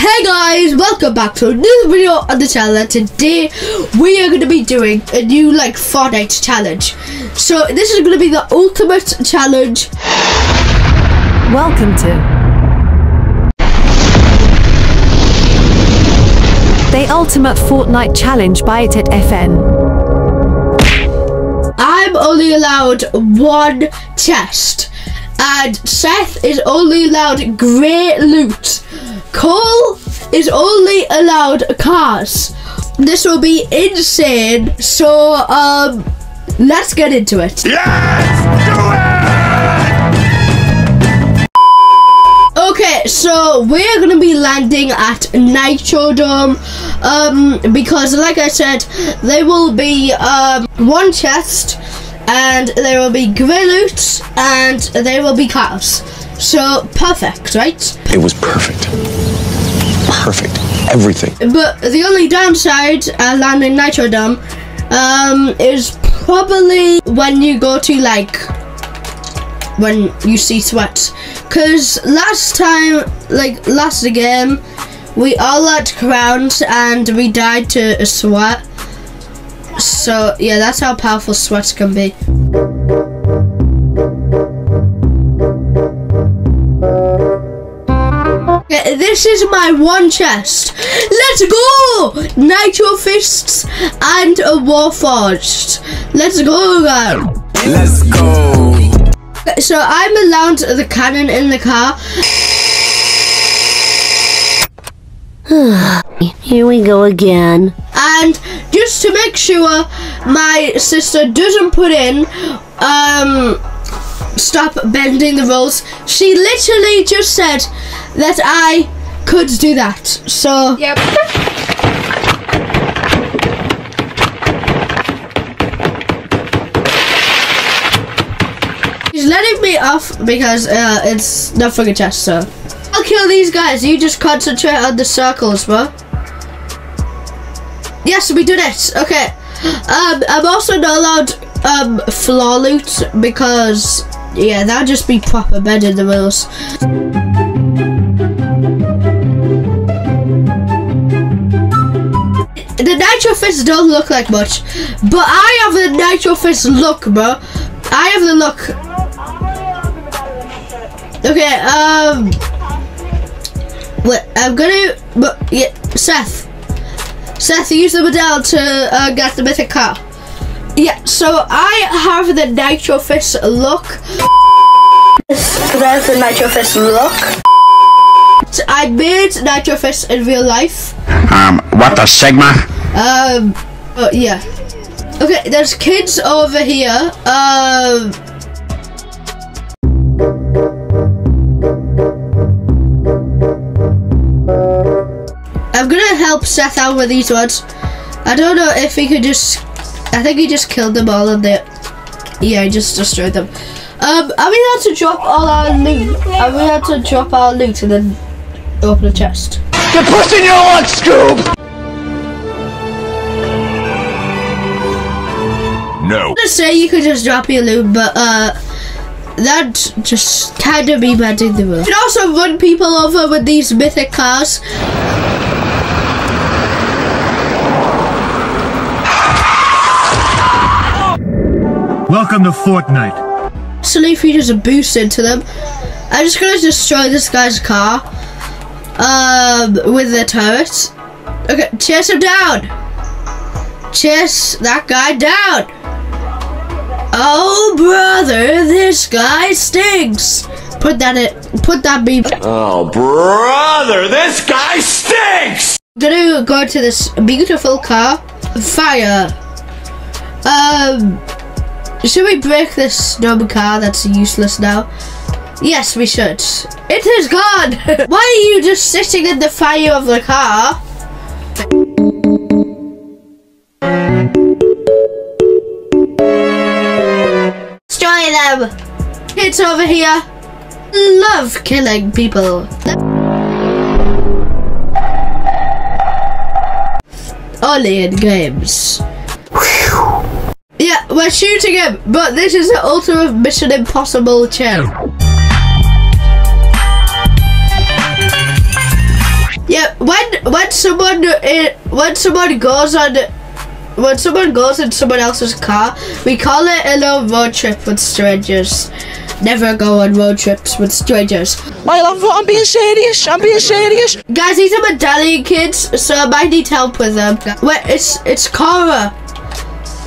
Hey guys, welcome back to another video on the channel and today we are going to be doing a new like Fortnite challenge. So this is going to be the ultimate challenge. Welcome to the Ultimate Fortnite Challenge by It at FN. I'm only allowed one chest and Seth is only allowed grey loot. Cole is only allowed cars. This will be insane. So um let's get into it. Okay, so we're gonna be landing at Nitro Dome, um, because like I said, there will be um one chest, and there will be grey loot, and there will be cars. So perfect, right? It was perfect. Perfect. Everything. But the only downside uh, landing Nitro Dome, um, is probably when you go to like when you see sweat. Cause last time, like last game, we all had crowns and we died to a sweat. So yeah, that's how powerful sweats can be. This is my one chest. Let's go! Nitro fists and a warforged. Let's go, guys. Let's go. So I'm allowed the cannon in the car. Here we go again. And just to make sure my sister doesn't put in, um, stop bending the rules, she literally just said that I could do that. So, Yep. she's letting me off because uh, it's not for a chest, so. I'll kill these guys, you just concentrate on the circles, bro. Yes, we did it. Okay. Um, I'm also not allowed um floor loot because yeah, that'd just be proper bending the rules. The nitro fists don't look like much, but I have the nitro fist look, bro. I have the look. Okay, um, wait, I'm gonna, but yeah, Seth. Seth, use the medal to uh, get the mythic car. Yeah, so I have the Nitro Fist look. There's the Nitro Fist look. So I made Nitro Fist in real life. Um, what the Sigma? Um, oh, yeah. Okay, there's kids over here. Um, I'm gonna help Seth out with these ones. I don't know if he could just. I think he just killed them all and they. Yeah, he just destroyed them. Um, are we allowed to drop all our loot? Are we allowed to drop our loot and then open a chest? You're pushing your luck, Scoob! No. I was gonna say you could just drop your loot, but uh, that just kind of be bending the rules. You can also run people over with these mythic cars. Welcome to Fortnite. So if you just boost into them, I'm just gonna destroy this guy's car um, with the turret. Okay, chase him down. Chase that guy down. Oh brother, this guy stinks. Put that in. Put that beep. Oh, brother, this guy stinks! I'm gonna go to this beautiful car. Fire. Um, should we break this dumb car that's useless now? Yes, we should. It is gone. Why are you just sitting in the fire of the car? Destroy them. Kids over here love killing people. Only in games. We're shooting him, but this is the ultimate Mission Impossible channel. Yeah, when when someone uh, when someone goes on when someone goes in someone else's car, we call it a little road trip with strangers. Never go on road trips with strangers. My love, I'm being serious. I'm being serious. Guys, these are my medallion kids, so I might need help with them. Wait, it's it's Kara.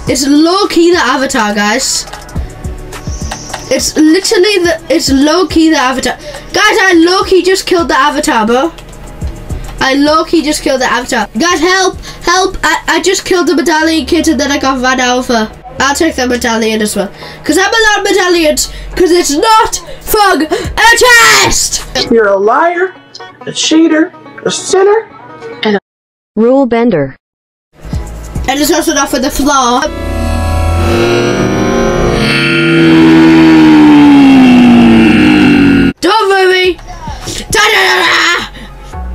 It's low key the avatar, guys. It's literally the it's low key the avatar. Guys, I low key just killed the avatar, bro. I low key just killed the avatar. Guys, help! Help! I, I just killed the medallion kid and then I got ran over. I'll take the medallion as well. Because I'm allowed medallions. Because it's not from a test! You're a liar, a cheater, a sinner. And a rule bender. And it's also not for the floor. Don't worry. Da-da-da-da.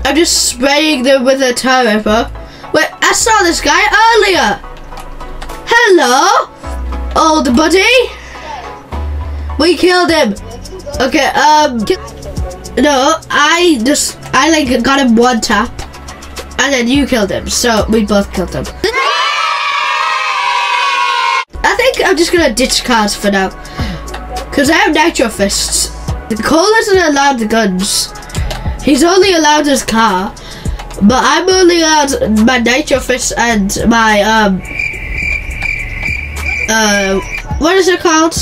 I'm just spraying them with a turret, bro. Wait, I saw this guy earlier. Hello, old buddy. We killed him. Okay, um, no, I just, I like got him one tap, and then you killed him, so we both killed him. I'm just gonna ditch cars for now, cause I have nitro fists. Cole isn't allowed the guns. He's only allowed his car, but I'm only allowed my nitro fist and my um uh what is it called?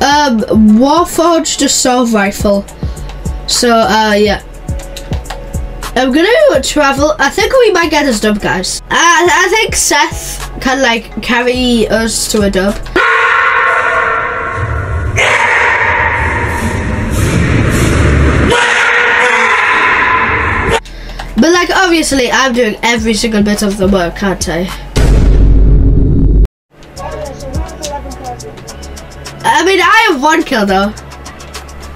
Um Warforged assault rifle. So uh yeah. I'm gonna travel. I think we might get a dub, guys. I, I think Seth can like carry us to a dub. But like obviously I'm doing every single bit of the work, can't I? I mean I have one kill though.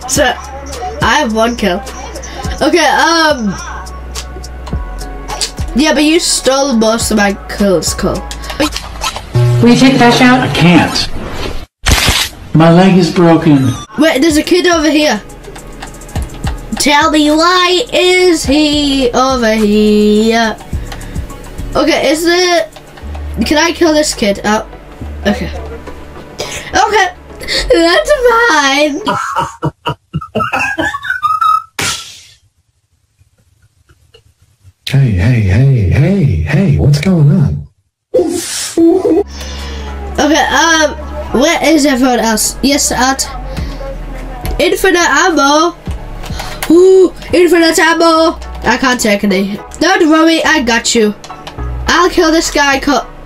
So I have one kill. Okay, um Yeah, but you stole most of my kills, Cole. Will you take that out? I can't. My leg is broken. Wait, there's a kid over here. Tell me why is he over here? Okay, is the can I kill this kid? Oh, okay. Okay, that's fine. Hey, hey, hey, hey, hey, what's going on? Okay, um, where is everyone else? Yes, at infinite ammo. Ooh, infinite ammo. I can't take any. Don't worry, I got you. I'll kill this guy.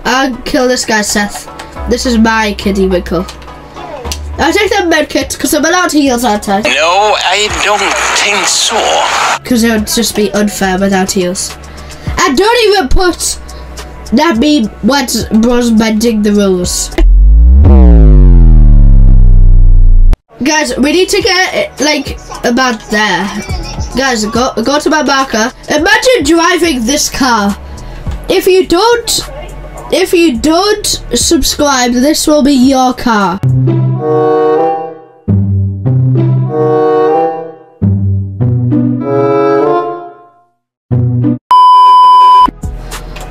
I'll kill this guy, Seth. This is my kiddie winkle. I'll take the med kit because I'm allowed to heals, aren't I? No, I don't think so. Because it would just be unfair without heals. And don't even put that me what bros bending the rules. Guys, we need to get like about there. Guys, go go to my marker. Imagine driving this car. If you don't, if you don't subscribe, this will be your car.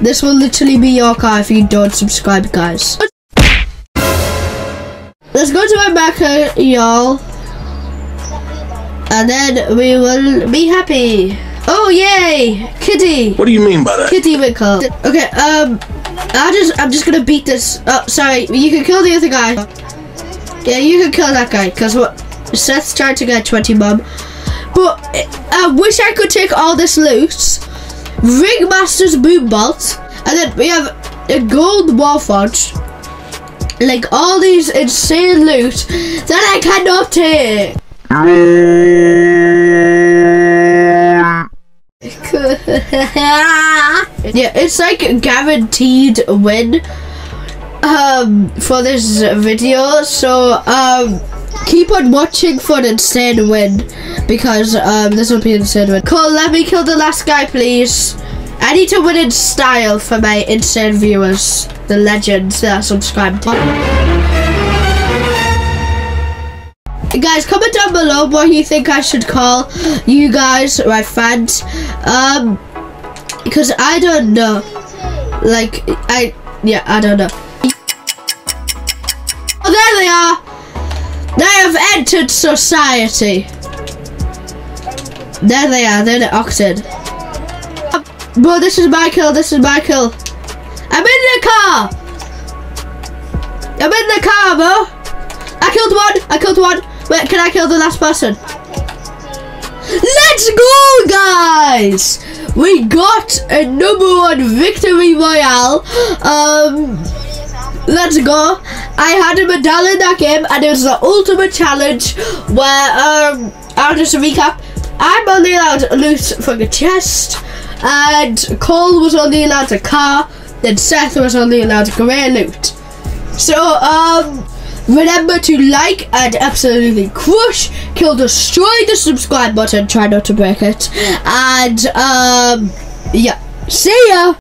This will literally be your car if you don't subscribe, guys. Let's go to my marker, y'all. And then we will be happy. Oh yay! Kitty! What do you mean by that? Kitty Winkle. Okay, um I just I'm just gonna beat this oh sorry, you can kill the other guy. Yeah, you can kill that guy, because what Seth's trying to get 20 mum. But I wish I could take all this loot. Ringmaster's Boombolt. And then we have a gold Warforged. Like all these insane loot that I cannot take. yeah, it's like a guaranteed win um for this video. So um keep on watching for an insane win because um this will be an insane win. Cole, let me kill the last guy, please. I need to win in style for my insane viewers, the legends that are subscribed. Guys, comment down below what you think I should call you guys, my fans. Um, because I don't know. Like, I, yeah, I don't know. Oh, there they are. They have entered society. There they are. They're in the Oxford. Bro, this is Michael. This is Michael. I'm in the car. I'm in the car, bro. I killed one. I killed one. Wait, can I kill the last person? Let's go, guys! We got a number one victory royale. Um, let's go. I had a medal in that game, and it was the ultimate challenge. Where um, I'll just recap. I'm only allowed loot from the chest, and Cole was only allowed a car. Then Seth was only allowed grey loot. So, um, remember to like and absolutely crush, kill, destroy the subscribe button. Try not to break it. And, um, yeah. See ya!